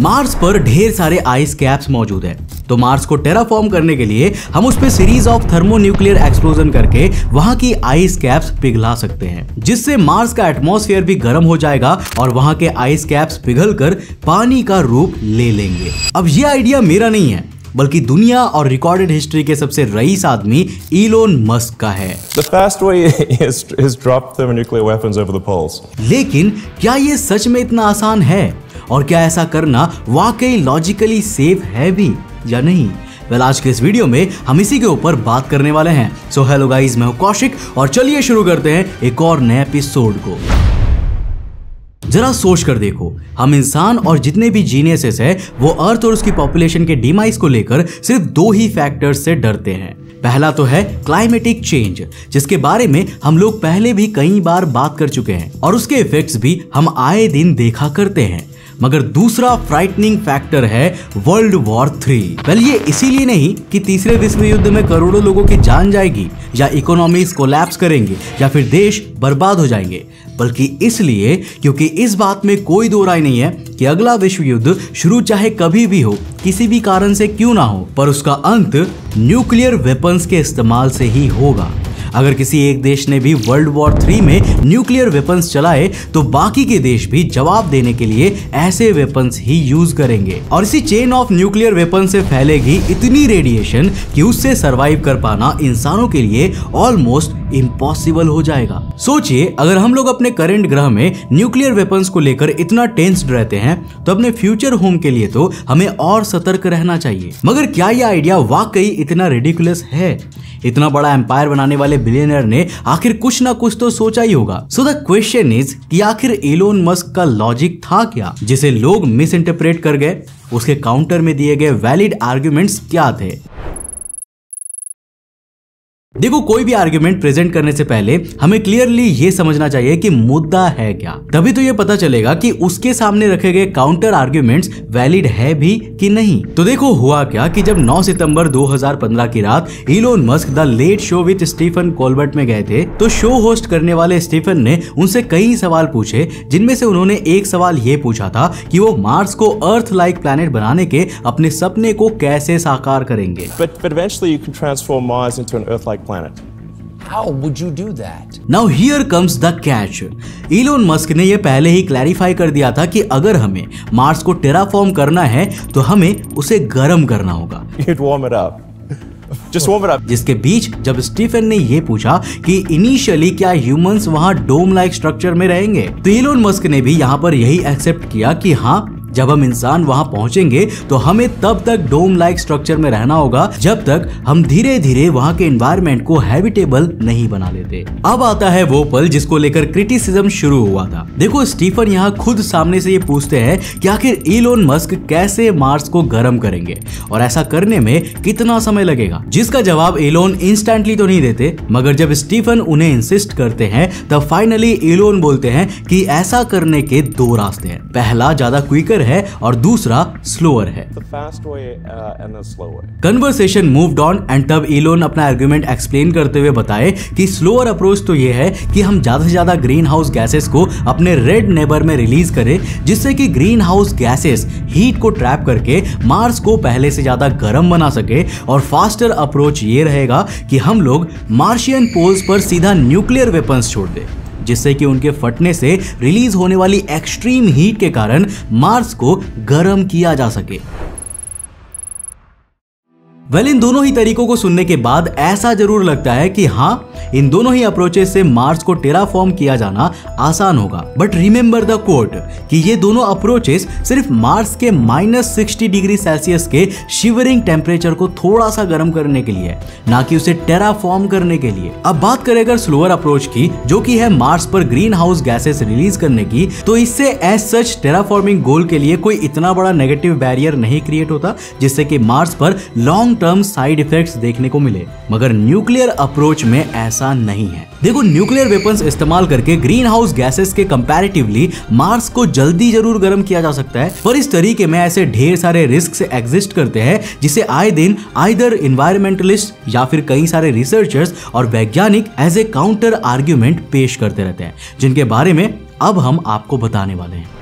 Mars पर ढेर सारे आइस कैप्स मौजूद है। तो मार्स को टेराफॉर्म करने के लिए हम उस पर सीरीज़ ऑफ़ थर्मोन्यूक्लियर एक्सप्लोजन करके वहाँ की आइस कैप्स पिघला सकते हैं जिससे मार्स का एटमॉस्फेयर भी गर्म हो जाएगा और वहाँ के आइस कैप्स पिघल कर पानी का रूप ले लेंगे। अब ये आइडिया मेरा नहीं है बल्कि दुनिया और रिकॉर्डेड हिस्ट्री के सबसे रईस आदमी इलोन मस्क का है। The fast way is, is drop thermonuclear weapons over the poles. लेकिन क्या ये सच में इतना आसान है? और क्या ऐसा करना वाकई लॉजिकली सेफ़ है भी या नहीं? वेल आज के इस वीडियो में हम इसी के ऊपर बात करने वाले हैं। सो हेलो गाइस मैं हूँ कौशिक और चलिए शुरू करते हैं एक और नए एपिसोड को। जरा सोच कर देखो, हम इंसान और जितने भी जीनियसेस है, वो अर्थ और उसकी पॉपुलेशन के डिमाइस को लेकर सिर्फ़ दो ही फैक्टर्स से डरते हैं। पहला तो है क्लाइमेटिक चेंज जिसके बारे में हम लोग पहले भी कई बार बात कर चुके हैं और उसके इफेक्ट्स भी हम आए दिन देखा करते हैं। मगर दूसरा फ्राइटनिंग फैक्टर है वर्ल्ड वॉर थ्री वेल ये इसीलिए नहीं कि तीसरे विश्व युद्ध में करोड़ों लोगों की जान जाएगी, या इकोनॉमीज कोलैप्स करेंगे, या फिर देश बर्बाद हो जाएँगे। बल्कि इसलिए क्योंकि इस बात में कोई दो राय नहीं है कि अगला विश्व युद्ध शुरू चाहे कभी भी हो, किसी भी कारण से क्यों ना हो, पर उसका अंत न्यूक्लियर वेपन्स के इस्तेमाल से ही होगा। अगर किसी एक देश ने भी वर्ल्ड वॉर थ्री में न्यूक्लियर वेपन्स चलाए तो बाकी के देश भी जवाब देने के लिए ऐसे वेपन्स ही यूज़ करेंगे। और इसी चेन ऑफ़ न्यूक्लियर वेपन से फैलेगी इतनी रेडिएशन कि उससे सरवाइव कर पाना इंसानों के लिए ऑलमोस्ट इम्पॉसिबल हो जाएगा। सोचिए, अगर हम लोग अपने करंट ग्रह में न्यूक्लियर वेपन्स को लेकर इतना टेंस्ड रहते हैं तो अपने फ्यूचर होम के लिए तो हमें और सतर्क रहना चाहिए। मगर क्या यह आइडिया वाकई इतना रेडिकुलस है? इतना बड़ा एम्पायर बनाने वाले बिलियनर ने आखिर कुछ ना कुछ तो सोचा ही होगा। सो द क्वेश्चन इज़ कि आखिर एलोन मस्क का लॉजिक था क्या, जिसे लोग मिस इंटरप्रेट कर गए? उसके काउंटर में दिए गए वैलिड आर्ग्यूमेंट्स क्या थे? देखो कोई भी आर्ग्यूमेंट प्रेजेंट करने से पहले हमें क्लियरली ये समझना चाहिए कि मुद्दा है क्या। तभी तो ये पता चलेगा कि उसके सामने रखे गए काउंटर आर्ग्यूमेंट्स वैलिड है भी कि नहीं। तो देखो हुआ क्या कि जब 9 सितंबर 2015 की रात Elon Musk the Late Show with Stephen Colbert में गए थे तो शो होस्ट करने वाले स्टीफन ने उनसे कई सवाल पूछे जिनमें से उन्होंने एक सवाल ये पूछा था कि वो मार्स को अर्थ लाइक प्लैनेट बनाने के अपने सपने को कैसे साकार करेंगे। But, but planet. How would you do that? Now here comes the catch Elon Musk ने यह पहले ही क्लैरिफाई कर दिया था कि अगर हमें मार्स को टेराफॉर्म करना है तो हमें उसे गर्म करना होगा You'd warm it up. Just warm it up. जिसके बीच जब स्टीफन ने यह पूछा कि इनिशियली क्या ह्यूमंस वहाँ डोम लाइक स्ट्रक्चर में रहेंगे तो इलोन मस्क ने भी यहाँ पर यही एक्सेप्ट किया कि हाँ जब हम इंसान वहाँ पहुँचेंगे तो हमें तब तक डोम लाइक स्ट्रक्चर में रहना होगा, जब तक हम धीरे धीरे वहाँ के एनवायरमेंट को हैबिटेबल नहीं बना लेते। अब आता है वो पल जिसको लेकर क्रिटिसिज्म शुरू हुआ था। देखो, स्टीफन यहाँ खुद सामने से ये पूछते हैं कि आखिर इलोन मस्क कैसे मार्स को गर्म करेंगे? और ऐसा करने में कितना समय लगेगा? जिसका जवाब इलोन इंस्टेंटली तो नहीं देते, मगर जब स्टीफन उन्हें इंसिस्ट करते हैं, तब फाइनली इलोन बोलते हैं कि ऐसा करने के दो रास्ते हैं। पहला, ज़्यादा क्विकर है और दूसरा स्लोअर है. कन्वर्सेशन मूव्ड ऑन एंड तब इलोन अपना आर्गुमेंट एक्सप्लेन करते हुए बताए कि स्लोअर अप्रोच तो ये है कि हम ज़्यादा से ज़्यादा ग्रीन हाउस गैसेस को अपने रेड नेबर में रिलीज़ करें जिससे कि ग्रीन हाउस गैसेस हीट को ट्रैप करके मार्स को पहले से ज़्यादा गर्म बना सके और फास्टर अप्रोच ये रहेगा कि हम लोग मार्शियन पोल्स पर सीधा न्यूक्लियर वेपन्स छोड़ दें जिससे कि उनके फटने से रिलीज़ होने वाली एक्सट्रीम हीट के कारण मार्स को गर्म किया जा सके। वेल इन दोनों ही तरीकों को सुनने के बाद ऐसा ज़रूर लगता है कि हाँ इन दोनों ही अप्रोचेस से मार्स को टेराफॉर्म किया जाना आसान होगा। बट रिमेंबर द कोट कि ये दोनों अप्रोचेस सिर्फ़ मार्स के माइनस सिक्सटी डिग्री सेल्सियस के शिवरिंग टेम्परेचर को थोड़ा सा गर्म करने के लिए, ना कि उसे टेराफॉर्म करने के लिए। अब बात करें अगर स्लोअर अप्रोच की, जो कि है मार्स पर ग्रीन हाउस गैसेस रिलीज़ करने की तो इससे एज सच टेराफॉर्मिंग गोल के लिए कोई इतना बड़ा नेगेटिव बैरियर नहीं क्रिएट होता, जिससे कि मार्स पर लॉन्ग टर्म साइड इफेक्ट्स देखने को मिले, मगर न्यूक्लियर अप्रोच में ऐसा नहीं है। देखो न्यूक्लियर वेपन्स इस्तेमाल करके ग्रीन हाउस गैसेस के कंपैरेटिवली मार्स को जल्दी ज़रूर गर्म किया जा सकता है, पर इस तरीके में ऐसे ढेर सारे रिस्क एग्जिस्ट करते हैं, जिसे आए दिन आइदर इन्वायरमेंटलिस्ट या फिर कई सारे रिसर्चर्स और वैज्ञानिक एज ए काउंटर आर्ग्यूमेंट पेश करते रहते हैं, जिनके बारे में अब हम आपको बताने वाले हैं।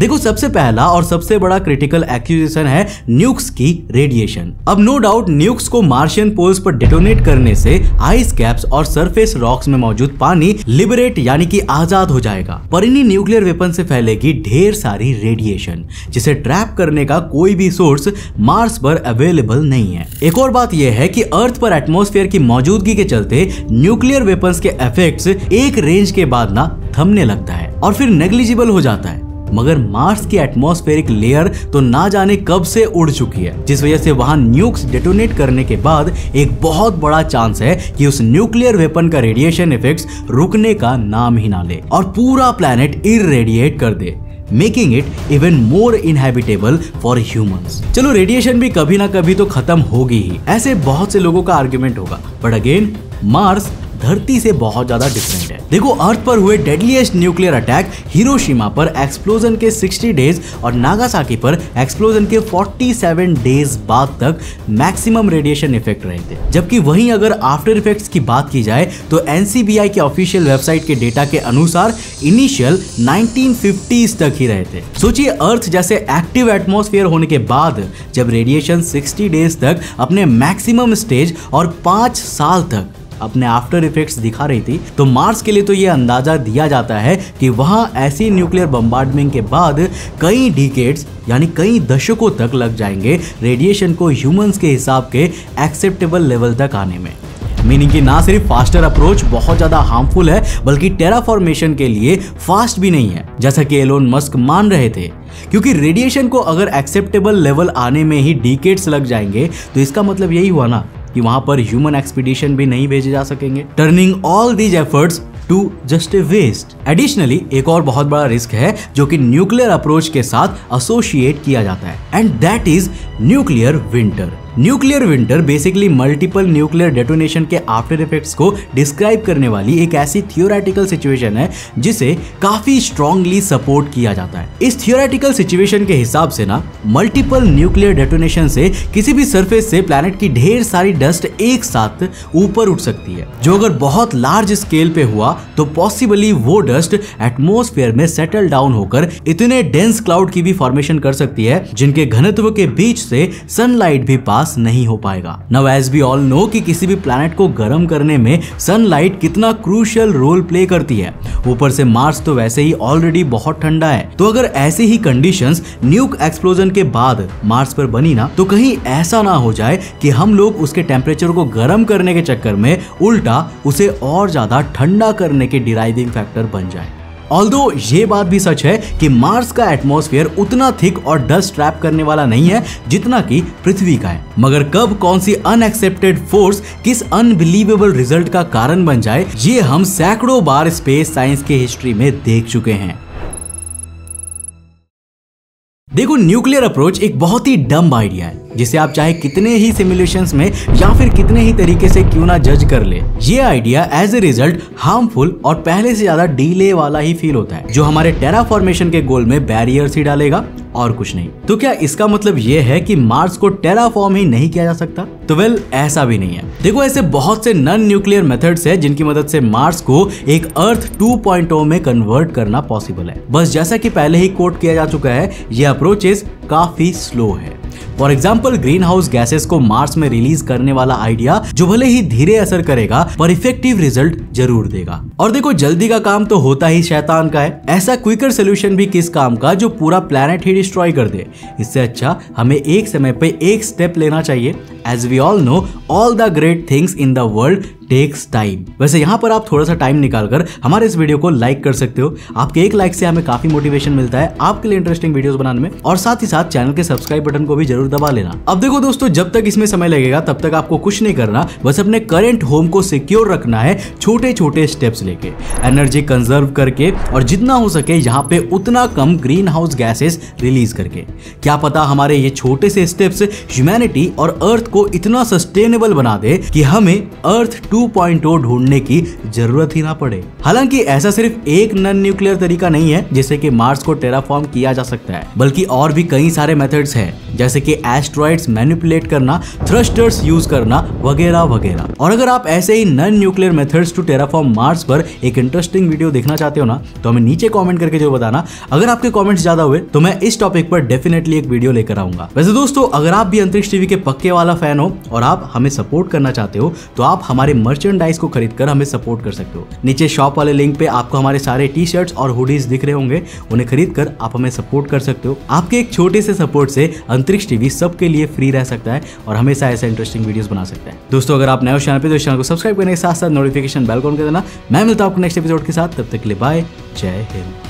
देखो, सबसे पहला और सबसे बड़ा क्रिटिकल एक्यूजेशन है न्यूक्स की रेडिएशन अब नो डाउट न्यूक्स को मार्शियन पोल्स पर डेटोनेट करने से आइस कैप्स और सरफेस रॉक्स में मौजूद पानी लिबरेट यानी कि आज़ाद हो जाएगा। पर इन्हीं न्यूक्लियर वेपन से फैलेगी ढेर सारी रेडिएशन जिसे ट्रैप करने का कोई भी सोर्स मार्स पर अवेलेबल नहीं है। एक और बात यह है की अर्थ पर एटमोस्फेयर की मौजूदगी के चलते न्यूक्लियर वेपन के इफेक्ट्स एक रेंज के बाद ना थमने लगता है और फिर नेग्लिजिबल हो जाता है। मगर मार्स की एटमॉस्फेरिक लेयर तो ना जाने कब से उड़ चुकी है, जिस वजह से वहाँ न्यूक्स डेटोनेट करने के बाद एक बहुत बड़ा चांस है कि उस न्यूक्लियर वेपन का रेडिएशन इफेक्ट्स रुकने का नाम ही ना ले और पूरा प्लेनेट इरेडिएट कर दे making it even more inhabitable for humans चलो रेडिएशन भी कभी ना कभी तो खत्म होगी ही। ऐसे बहुत से लोगों का आर्ग्यूमेंट होगा। बट अगेन मार्स धरती से बहुत ज़्यादा डिफरेंट है। देखो अर्थ पर हुए डेडलीस्ट न्यूक्लियर अटैक हिरोशिमा पर एक्सप्लोजन के 60 डेज़ और नागासाकी पर एक्सप्लोजन के 47 डेज़ बाद तक मैक्सिमम रेडिएशन इफ़ेक्ट रहे थे। जबकि वहीं अगर आफ्टर इफेक्ट्स की बात की जाए तो एनसीबीआई के ऑफिशियल वेबसाइट के डेटा के अनुसार इनिशियल 1950s तक ही रहे थे। सोचिए अर्थ जैसे एक्टिव एटमॉस्फेयर होने के बाद जब रेडिएशन 60 डेज़ तक अपने मैक्सिमम स्टेज और पाँच साल तक अपने आफ्टर इफेक्ट्स दिखा रही थी। तो मार्स के लिए तो ये अंदाज़ा दिया जाता है कि वहाँ ऐसी न्यूक्लियर बम्बार्डमेंट के बाद कई डिकेट्स यानी कई दशकों तक लग जाएँगे रेडिएशन को ह्यूमंस के हिसाब के एक्सेप्टेबल लेवल तक आने में। मीनिंग कि ना सिर्फ़ फास्टर अप्रोच बहुत ज़्यादा हार्मफुल है, बल्कि टेराफॉर्मेशन के लिए फास्ट भी नहीं है, जैसा कि एलोन मस्क मान रहे थे। क्योंकि रेडिएशन को अगर एक्सेप्टेबल लेवल आने में ही डिकेट्स लग जाएँगे तो इसका मतलब यही हुआ ना कि वहाँ पर ह्यूमन एक्सपीडिशन भी नहीं भेजे जा सकेंगे। Turning all these efforts to just a waste additionally एक और बहुत बड़ा रिस्क है जो कि न्यूक्लियर अप्रोच के साथ एसोसिएट किया जाता है and that is nuclear winter nuclear winter basically multiple nuclear detonation के आफ्टर इफेक्ट्स को डिस्क्राइब करने वाली एक ऐसी थियोरेटिकल सिचुएशन है, जिसे काफ़ी स्ट्रांगली सपोर्ट किया जाता है। इस थियोरेटिकल सिचुएशन के हिसाब से ना मल्टीपल न्यूक्लियर डेटोनेशन से किसी भी सरफेस से प्लैनेट की ढेर सारी डस्ट एक साथ ऊपर उठ सकती है। जो अगर बहुत लार्ज स्केल पे हुआ तो पॉसिबली वो डस्ट एटमोस्फेयर में सेटल डाउन होकर इतने डेंस क्लाउड की भी फॉर्मेशन कर सकती है, जिनके घनत्व के बीच से सनलाइट भी पास पास नहीं हो पाएगा। नव एज बी ऑल नो कि किसी भी प्लैनेट को गर्म करने में सनलाइट कितना क्रूशियल रोल प्ले करती है। ऊपर से मार्स तो वैसे ही ऑलरेडी बहुत ठंडा है। तो अगर ऐसे ही कंडीशंस न्यूक एक्सप्लोजन के बाद मार्स पर बनी ना तो कहीं ऐसा ना हो जाए कि हम लोग उसके टेम्परेचर को गर्म करने के चक्कर में उल्टा उसे और ज़्यादा ठंडा करने के डिराइविंग फैक्टर बन जाए। ऑल्दो ये बात भी सच है कि मार्स का एटमोसफियर उतना थिक और डस्ट ट्रैप करने वाला नहीं है, जितना कि पृथ्वी का है। मगर कब कौन सी अनएक्सेप्टेड फोर्स किस अनबिलीवेबल रिज़ल्ट का कारण बन जाए, ये हम सैकड़ों बार स्पेस साइंस के हिस्ट्री में देख चुके हैं। देखो न्यूक्लियर अप्रोच एक बहुत ही डम्ब आइडिया है, जिसे आप चाहे कितने ही सिमुलेशन में या फिर कितने ही तरीके से क्यों ना जज कर ले। ये idea as a result harmful और पहले से ज़्यादा डीले वाला ही फील होता है, जो हमारे टेरा फॉर्मेशन के गोल में बैरियर्स ही डालेगा। और कुछ नहीं। तो क्या इसका मतलब ये है कि मार्स को टेराफॉर्म ही नहीं किया जा सकता? तो वेल ऐसा भी नहीं है। देखो, ऐसे बहुत से नॉन न्यूक्लियर मेथड्स है जिनकी मदद से मार्स को एक अर्थ 2.0 में कन्वर्ट करना पॉसिबल है। बस जैसा कि पहले ही कोट किया जा चुका है, ये अप्रोचेस काफ़ी स्लो है। For example green house gases को मार्स में रिलीज़ करने वाला आइडिया जो भले ही धीरे असर करेगा, पर इफ़ेक्टिव रिज़ल्ट ज़रूर देगा। और देखो, जल्दी का काम तो होता ही शैतान का है। ऐसा क्विकर सोल्यूशन भी किस काम का जो पूरा प्लेनेट ही डिस्ट्रॉय कर दे? इससे अच्छा हमें एक समय पे एक स्टेप लेना चाहिए। As we all know all the great things in the world takes time वैसे यहाँ पर आप थोड़ा सा टाइम निकालकर हमारे इस वीडियो को लाइक कर सकते हो। आपके एक लाइक से हमें काफ़ी मोटिवेशन मिलता है आपके लिए इंटरेस्टिंग वीडियोस बनाने में। और साथ ही साथ चैनल के सब्सक्राइब बटन को भी ज़रूर दबा लेना। अब देखो दोस्तों, जब तक इसमें समय लगेगा, तब तक आपको कुछ नहीं करना, बस अपने करेंट होम को सिक्योर रखना है छोटे छोटे स्टेप्स लेके। एनर्जी कंजर्व करके और जितना हो सके यहाँ पे उतना कम ग्रीन हाउस गैसेस रिलीज़ करके। क्या पता हमारे ये छोटे से स्टेप्स ह्यूमैनिटी और अर्थ को इतना सस्टेनेबल बना दे कि हमें अर्थ 2.0 ढूँढने की ज़रूरत ही ना पड़े। हालाँकि ऐसा सिर्फ़ एक नन न्यूक्लियर तरीका नहीं है जिससे कि मार्स को टेराफॉर्म किया जा सकता है, बल्कि और भी कई सारे मेथड्स हैं, जैसे कि एस्ट्रॉइड्स मैनिपुलेट करना थ्रस्टर्स यूज़ करना, वगैरह वगैरह। और अगर आप ऐसे ही non nuclear methods to terraform Mars पर एक इंटरेस्टिंग वीडियो देखना चाहते हो ना तो हमें नीचे कमेंट करके जो बताना। अगर आपके कमेंट्स ज़्यादा हुए तो मैं इस टॉपिक पर डेफिनेटली एक वीडियो लेकर आऊँगा। वैसे दोस्तों, अगर आप भी अंतरिक्ष टीवी के पक्के वाला फ़ैन हो और आप हमें सपोर्ट करना चाहते हो तो आप हमारे मर्चेंडाइज को खरीद कर हमें सपोर्ट कर सकते हो। नीचे शॉप वाले लिंक पे आपको हमारे सारे टी शर्ट्स और हुडीज दिख रहे होंगे, उन्हें खरीद कर आप हमें सपोर्ट कर सकते हो। आपके एक छोटे से सपोर्ट से अंतरिक्ष टीवी सबके लिए फ्री रह सकता है और हमेशा ऐसे इंटरेस्टिंग वीडियोस बना सकता है। दोस्तों, अगर आप नए चैनल पे तो चैनल को सब्सक्राइब करने के साथ साथ नोटिफिकेशन बेल कॉन कर देना। मैं मिलता हूँ आपको नेक्स्ट एपिसोड के साथ, तब तक के लिए बाय जय हिंद।